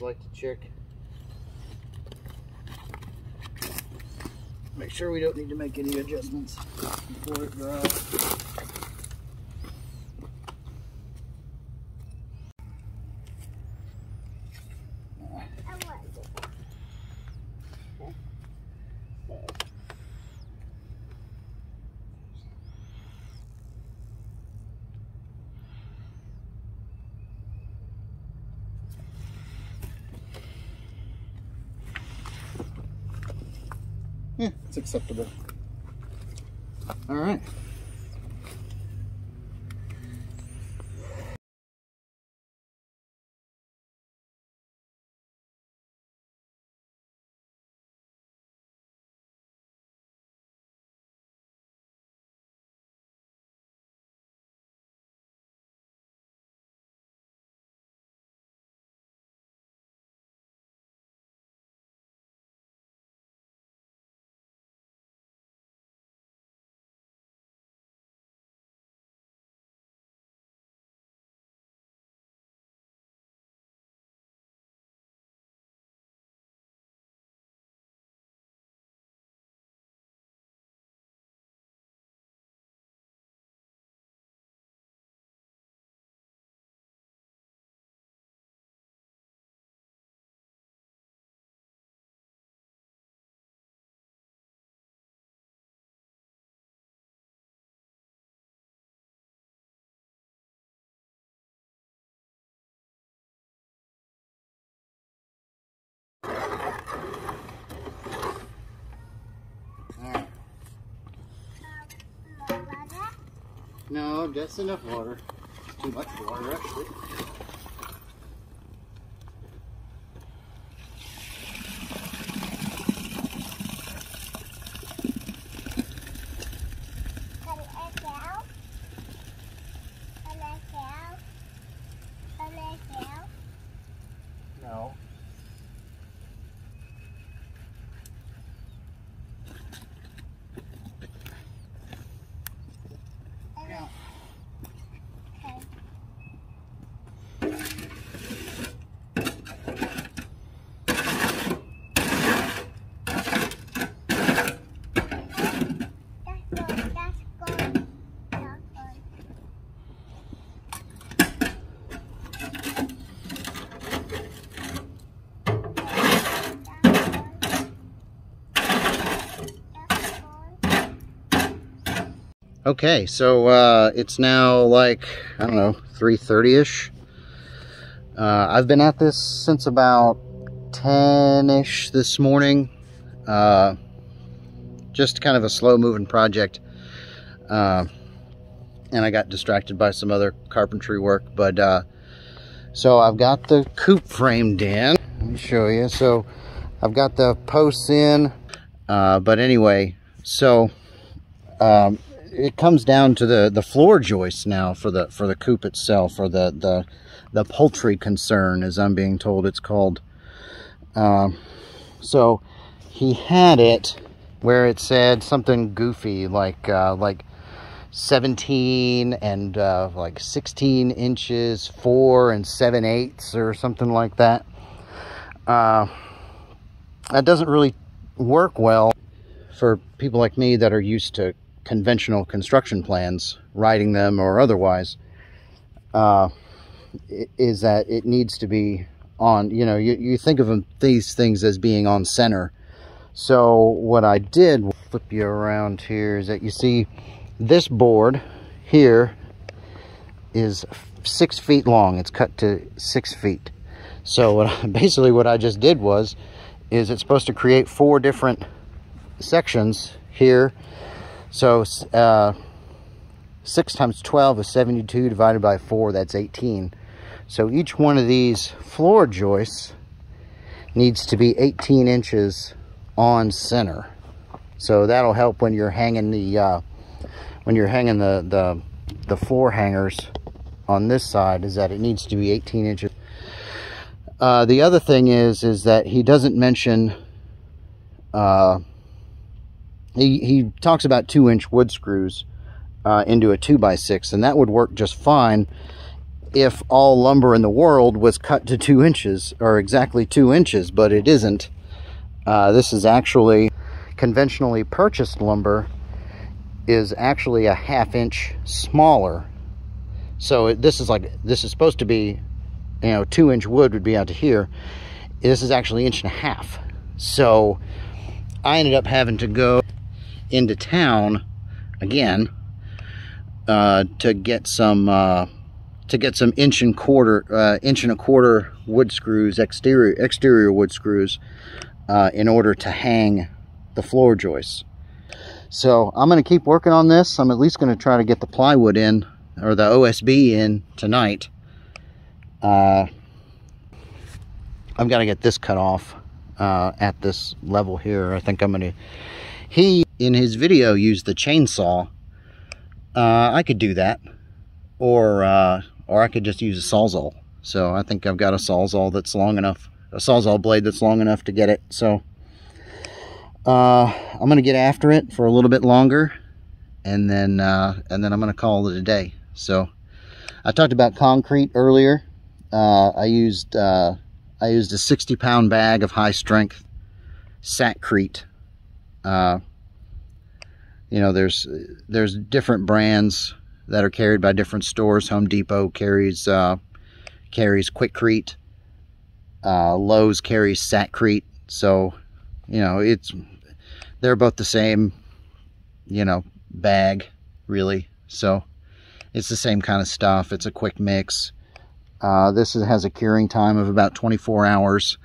always like to check. Make sure we don't need to make any adjustments before it dries. It's acceptable. All right. No, just enough water. Too much water, actually. Okay, so uh, it's now like, I don't know, 3.30ish. Uh, I've been at this since about 10ish this morning. Uh, just kind of a slow moving project. Uh, and I got distracted by some other carpentry work. But uh, so I've got the coop framed in. Let me show you. So I've got the posts in. Uh, but anyway, so um, it comes down to the the floor joists now for the for the coop itself or the the the poultry concern as I'm being told it's called um, so he had it where it said something goofy like uh, like 17 and uh, like 16 inches 4 and 7 eighths or something like that uh, that doesn't really work well for people like me that are used to conventional construction plans, writing them or otherwise, uh, is that it needs to be on, you know, you, you think of them, these things as being on center. So what I did, flip you around here, is that you see this board here is six feet long. It's cut to six feet. So what, basically what I just did was, is it's supposed to create four different sections here so uh, 6 times 12 is 72 divided by 4, that's 18. So each one of these floor joists needs to be 18 inches on center. So that'll help when you're hanging the uh, when you're hanging the, the the floor hangers on this side is that it needs to be 18 inches. Uh, the other thing is is that he doesn't mention uh, he, he talks about two inch wood screws uh, into a two by six and that would work just fine if all lumber in the world was cut to two inches or exactly two inches, but it isn't. Uh, this is actually conventionally purchased lumber is actually a half inch smaller. So it, this is like, this is supposed to be, you know, two inch wood would be out to here. This is actually inch and a half. So I ended up having to go into town again uh, to get some uh, to get some inch and quarter uh, inch and a quarter wood screws exterior exterior wood screws uh, in order to hang the floor joists. So I'm going to keep working on this. I'm at least going to try to get the plywood in or the OSB in tonight. Uh, I've got to get this cut off uh, at this level here. I think I'm going to he in his video used the chainsaw. Uh, I could do that. Or uh, or I could just use a sawzall. So I think I've got a sawzall that's long enough a sawzall blade that's long enough to get it so uh, I'm gonna get after it for a little bit longer and then uh, and then I'm gonna call it a day so I talked about concrete earlier uh, I used uh, I used a 60 pound bag of high strength Sakrete uh, you know, there's there's different brands that are carried by different stores. Home Depot carries uh, carries Quikrete. Uh, Lowe's carries Sakrete. So, you know, it's they're both the same, you know, bag, really. So, it's the same kind of stuff. It's a quick mix. Uh, this has a curing time of about 24 hours.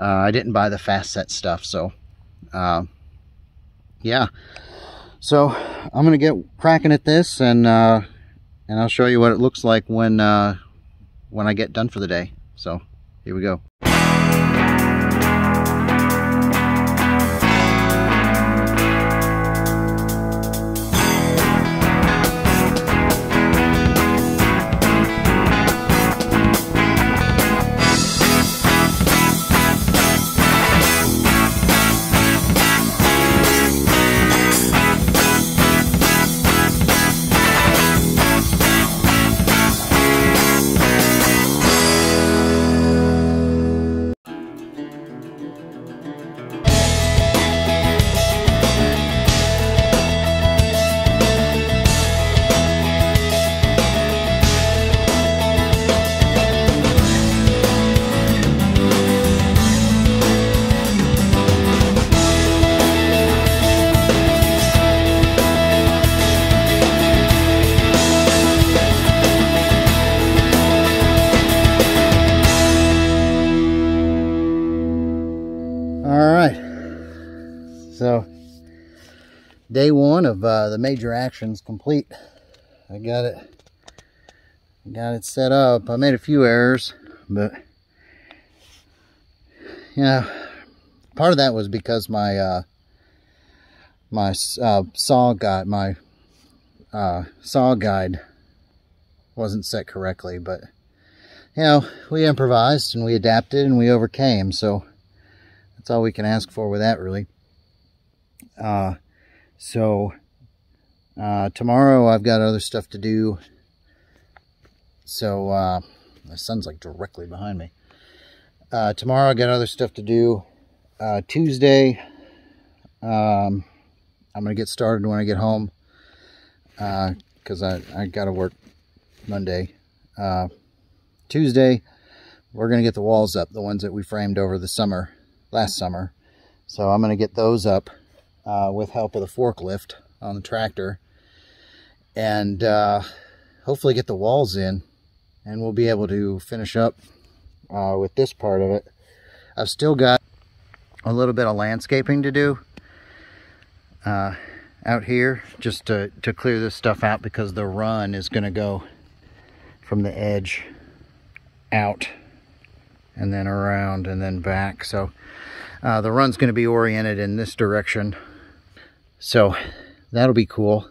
Uh, I didn't buy the fast set stuff, so uh, yeah. So I'm to get cracking at this and uh, and I'll show you what it looks like when uh, when I get done for the day. So here we go. One of uh, the major actions complete. I got it, got it set up. I made a few errors, but yeah, part of that was because my uh, my uh, saw guide, my uh, saw guide wasn't set correctly, but you know, we improvised and we adapted and we overcame, so that's all we can ask for with that, really. Uh, so uh, tomorrow I've got other stuff to do. So uh, my son's like directly behind me. Uh, tomorrow I got other stuff to do. Uh, Tuesday, um, I'm gonna get started when I get home because uh, I I gotta work Monday. Uh, Tuesday, we're gonna get the walls up, the ones that we framed over the summer, last summer. So I'm gonna get those up uh, with help of the forklift on the tractor and uh, hopefully get the walls in and we'll be able to finish up uh, with this part of it. I've still got a little bit of landscaping to do uh, out here just to, to clear this stuff out because the run is going to go from the edge out and then around and then back. So uh, the run's going to be oriented in this direction so that'll be cool.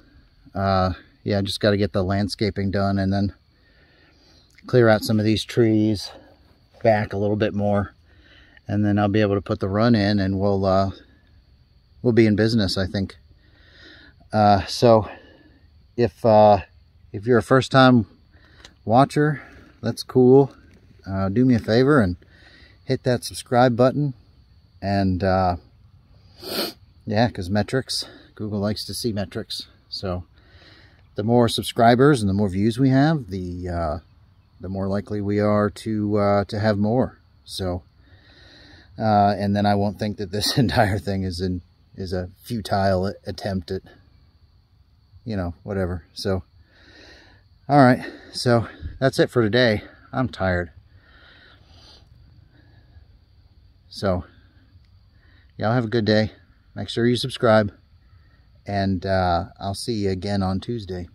Uh, yeah, just got to get the landscaping done and then clear out some of these trees back a little bit more. And then I'll be able to put the run in and we'll, uh, we'll be in business, I think. Uh, so if, uh, if you're a first time watcher that's cool. Uh, do me a favor and hit that subscribe button. And uh, yeah, because metrics, Google likes to see metrics. So the more subscribers and the more views we have, the uh, the more likely we are to uh, to have more. So, uh, and then I won't think that this entire thing is in is a futile attempt at, you know, whatever. So, all right. So that's it for today. I'm tired. So, y'all have a good day. Make sure you subscribe. And uh, I'll see you again on Tuesday.